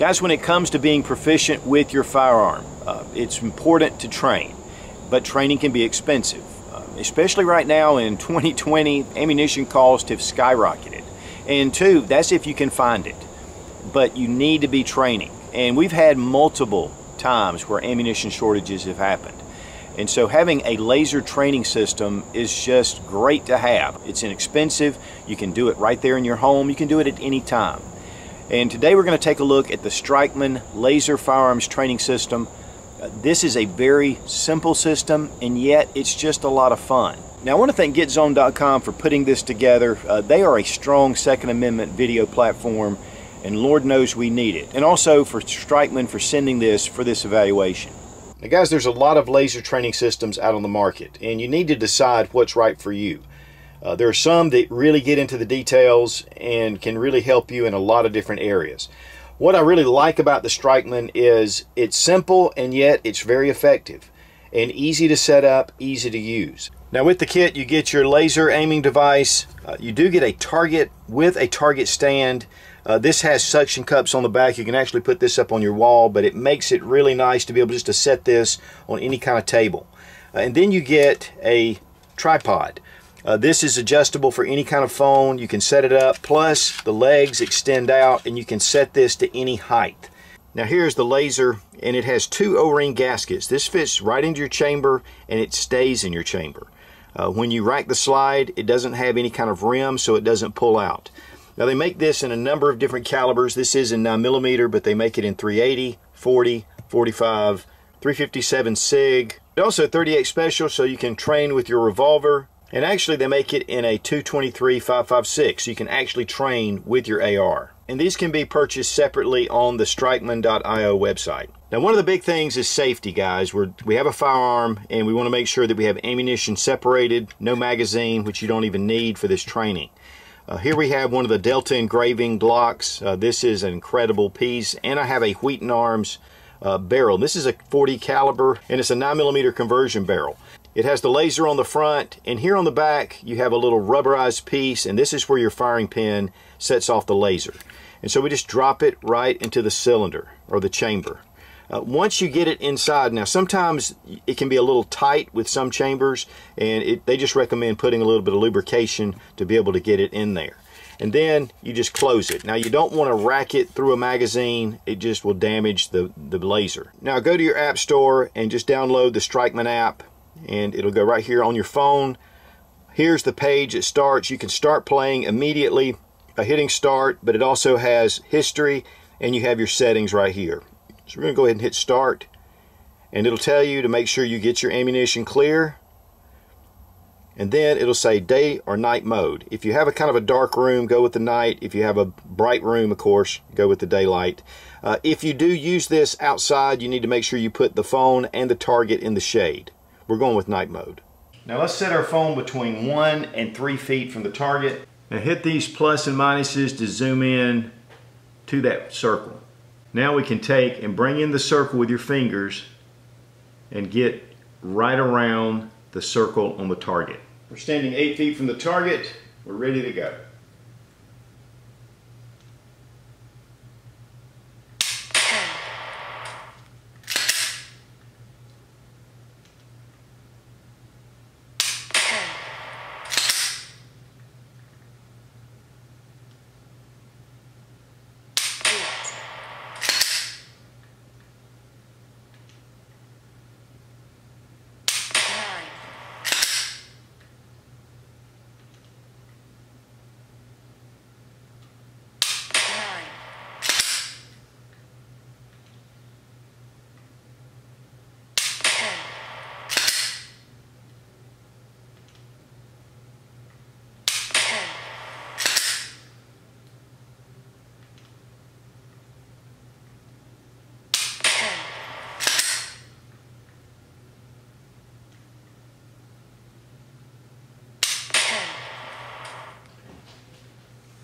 Guys, when it comes to being proficient with your firearm, uh, it's important to train, but training can be expensive. Uh, especially right now in 2020, ammunition costs have skyrocketed. And two, that's if you can find it. But you need to be training. And we've had multiple times where ammunition shortages have happened. And so having a laser training system is just great to have. It's inexpensive. You can do it right there in your home. You can do it at any time. And today we're going to take a look at the Strikeman Laser Firearms Training System. Uh, this is a very simple system and yet it's just a lot of fun. Now I want to thank GetZone.com for putting this together. Uh, they are a strong Second Amendment video platform and Lord knows we need it. And also for Strikeman for sending this for this evaluation. Now guys, there's a lot of laser training systems out on the market and you need to decide what's right for you. Uh, there are some that really get into the details and can really help you in a lot of different areas. What I really like about the Strikeman is it's simple and yet it's very effective and easy to set up, easy to use. Now with the kit you get your laser aiming device, uh, you do get a target with a target stand. Uh, this has suction cups on the back. You can actually put this up on your wall, but it makes it really nice to be able just to set this on any kind of table. Uh, and then you get a tripod. Uh, this is adjustable for any kind of phone. You can set it up. Plus, the legs extend out and you can set this to any height. Now here's the laser and it has two O-ring gaskets. This fits right into your chamber and it stays in your chamber. Uh, when you rack the slide, it doesn't have any kind of rim so it doesn't pull out. Now they make this in a number of different calibers. This is in 9 millimeter, but they make it in 380, 40, 45, 357 SIG. Also 38 special so you can train with your revolver, and actually they make it in a 223-556. So you can actually train with your AR. And these can be purchased separately on the strikeman.io website. Now one of the big things is safety guys. We're, we have a firearm and we want to make sure that we have ammunition separated, no magazine, which you don't even need for this training. Uh, here we have one of the Delta engraving Glocks. Uh, this is an incredible piece. And I have a Wheaton Arms uh, barrel. This is a 40 caliber and it's a 9 millimeter conversion barrel. It has the laser on the front and here on the back you have a little rubberized piece and this is where your firing pin sets off the laser. And so we just drop it right into the cylinder or the chamber. Uh, once you get it inside, now sometimes it can be a little tight with some chambers and it, they just recommend putting a little bit of lubrication to be able to get it in there. And then you just close it. Now you don't want to rack it through a magazine, it just will damage the, the laser. Now go to your app store and just download the Strikeman app and it'll go right here on your phone. Here's the page it starts. You can start playing immediately by hitting start, but it also has history and you have your settings right here. So we're going to go ahead and hit start and it'll tell you to make sure you get your ammunition clear and then it'll say day or night mode. If you have a kind of a dark room, go with the night. If you have a bright room, of course, go with the daylight. Uh, if you do use this outside, you need to make sure you put the phone and the target in the shade. We're going with night mode. Now let's set our phone between one and three feet from the target. Now hit these plus and minuses to zoom in to that circle. Now we can take and bring in the circle with your fingers and get right around the circle on the target. We're standing eight feet from the target. We're ready to go.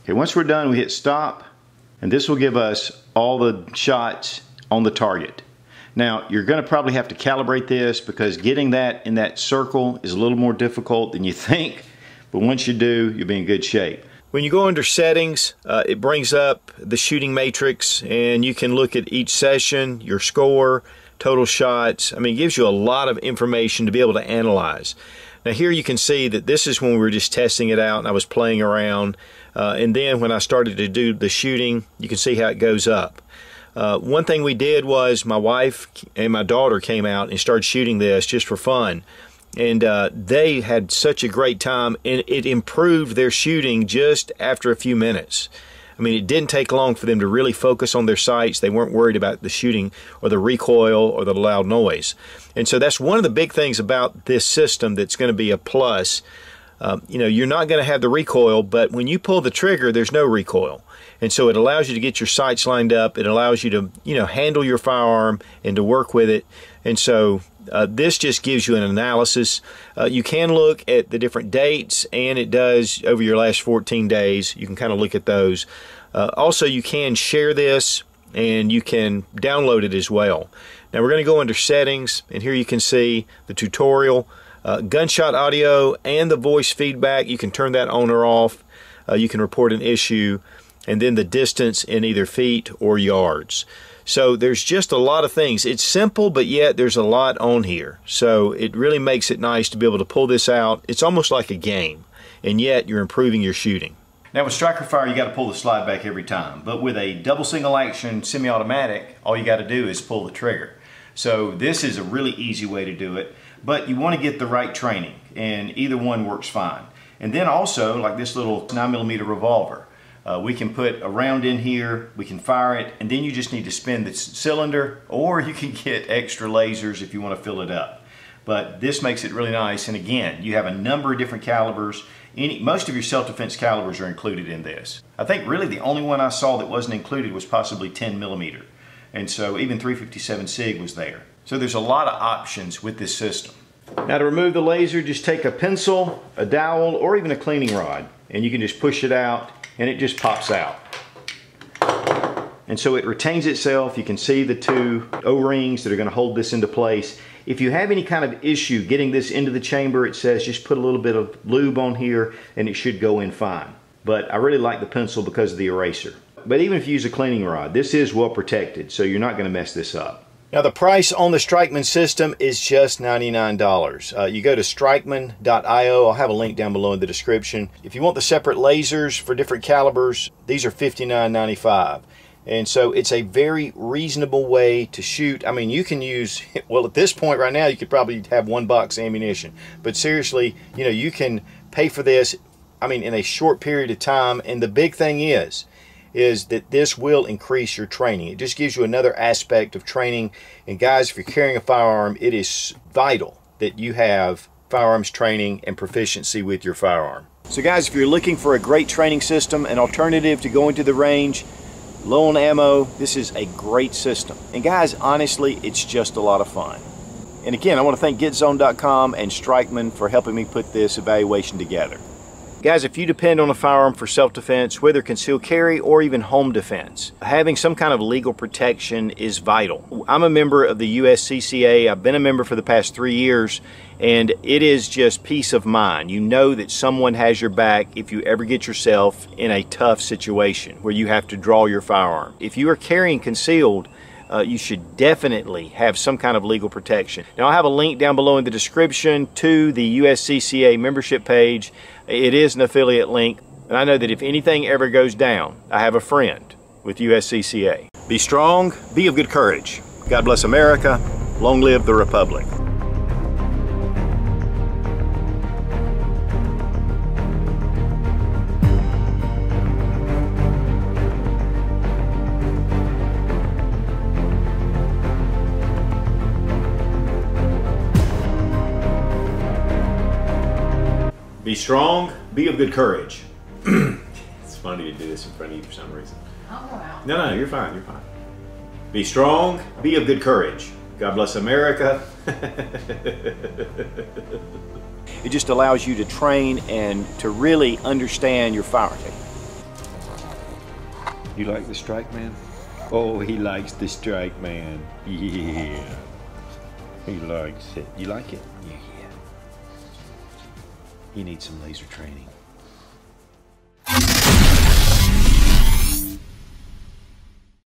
Okay, once we're done, we hit stop, and this will give us all the shots on the target. Now, you're gonna probably have to calibrate this because getting that in that circle is a little more difficult than you think, but once you do, you'll be in good shape. When you go under settings, uh, it brings up the shooting matrix and you can look at each session, your score, total shots. I mean, it gives you a lot of information to be able to analyze. Now here you can see that this is when we were just testing it out and I was playing around. Uh, and then when I started to do the shooting, you can see how it goes up. Uh, one thing we did was my wife and my daughter came out and started shooting this just for fun. And uh, they had such a great time, and it improved their shooting just after a few minutes. I mean, it didn't take long for them to really focus on their sights. They weren't worried about the shooting or the recoil or the loud noise. And so that's one of the big things about this system that's going to be a plus. Um, you know, you're not going to have the recoil, but when you pull the trigger, there's no recoil. And so it allows you to get your sights lined up. It allows you to, you know, handle your firearm and to work with it. And so uh, this just gives you an analysis. Uh, you can look at the different dates, and it does over your last 14 days. You can kind of look at those. Uh, also, you can share this, and you can download it as well. Now we're going to go under settings, and here you can see the tutorial, uh, gunshot audio, and the voice feedback. You can turn that on or off. Uh, you can report an issue, and then the distance in either feet or yards. So there's just a lot of things. It's simple, but yet there's a lot on here. So it really makes it nice to be able to pull this out. It's almost like a game, and yet you're improving your shooting. Now with striker fire, you got to pull the slide back every time. But with a double single action semi-automatic, all you got to do is pull the trigger. So this is a really easy way to do it, but you want to get the right training, and either one works fine. And then also, like this little nine millimeter revolver. Uh, we can put a round in here, we can fire it, and then you just need to spin the cylinder, or you can get extra lasers if you want to fill it up. But this makes it really nice, and again, you have a number of different calibers. Any, most of your self-defense calibers are included in this. I think really the only one I saw that wasn't included was possibly 10 millimeter. And so even 357 SIG was there. So there's a lot of options with this system. Now to remove the laser, just take a pencil, a dowel, or even a cleaning rod, and you can just push it out and it just pops out. And so it retains itself. You can see the two O-rings that are gonna hold this into place. If you have any kind of issue getting this into the chamber, it says just put a little bit of lube on here and it should go in fine. But I really like the pencil because of the eraser. But even if you use a cleaning rod, this is well protected, so you're not gonna mess this up. Now the price on the Strikeman system is just $99. Uh, you go to strikeman.io. I'll have a link down below in the description. If you want the separate lasers for different calibers, these are $59.95. And so it's a very reasonable way to shoot. I mean, you can use, well, at this point right now, you could probably have one box ammunition. But seriously, you know, you can pay for this, I mean, in a short period of time. And the big thing is, is that this will increase your training. It just gives you another aspect of training. And guys, if you're carrying a firearm, it is vital that you have firearms training and proficiency with your firearm. So guys, if you're looking for a great training system, an alternative to going to the range, low on ammo, this is a great system. And guys, honestly, it's just a lot of fun. And again, I want to thank GetZone.com and Strikeman for helping me put this evaluation together. Guys, if you depend on a firearm for self-defense, whether concealed carry or even home defense, having some kind of legal protection is vital. I'm a member of the USCCA. I've been a member for the past three years, and it is just peace of mind. You know that someone has your back if you ever get yourself in a tough situation where you have to draw your firearm. If you are carrying concealed, uh, you should definitely have some kind of legal protection. Now, I have a link down below in the description to the USCCA membership page. It is an affiliate link, and I know that if anything ever goes down, I have a friend with USCCA. Be strong, be of good courage. God bless America. Long live the Republic. Be strong, be of good courage. it's funny to do this in front of you for some reason. I'll go out. No, no, you're fine, you're fine. Be strong, be of good courage. God bless America. it just allows you to train and to really understand your firearm. You like the Strikeman? Oh, he likes the Strikeman. Yeah. He likes it. You like it? Yeah. You need some laser training.